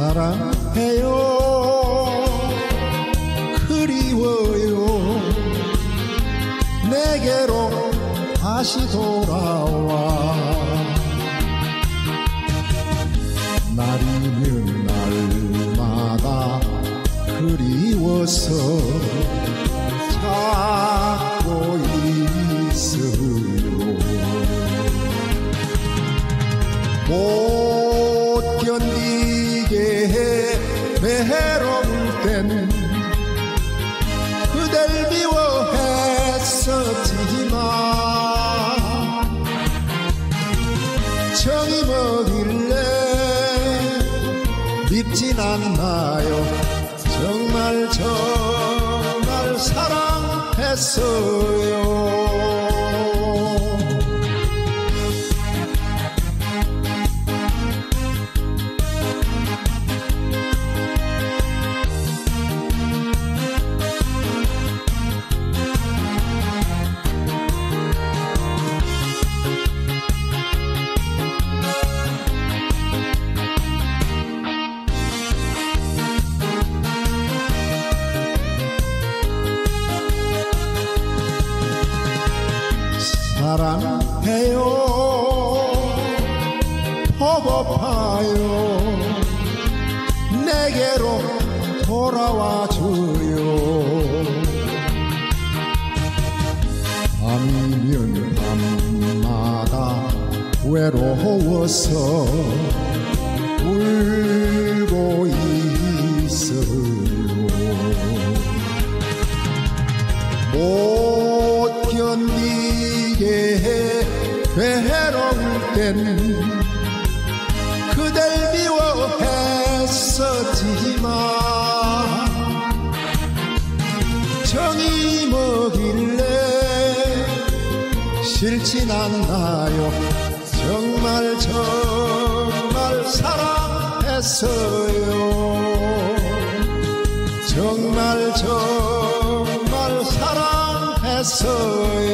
사랑해요. 그리워요. 내게로 다시 돌아와. 날이면 날마다 그리워서 찾고 있어요 외로울 땐 그댈 미워했었지만 정이 뭐길래 밉진 않나요? 정말 정말 사랑했어요 사랑해요. 허겁하요 내게로 돌아와줘요 밤이면 밤마다 외로워서 울고 있어요. 못 견디게 해. 외로울 땐 그댈 미워했었지만 정이 뭐길래? 싫진 않나요. 정말 정말 사랑했어요. 정말 정말 사랑했어요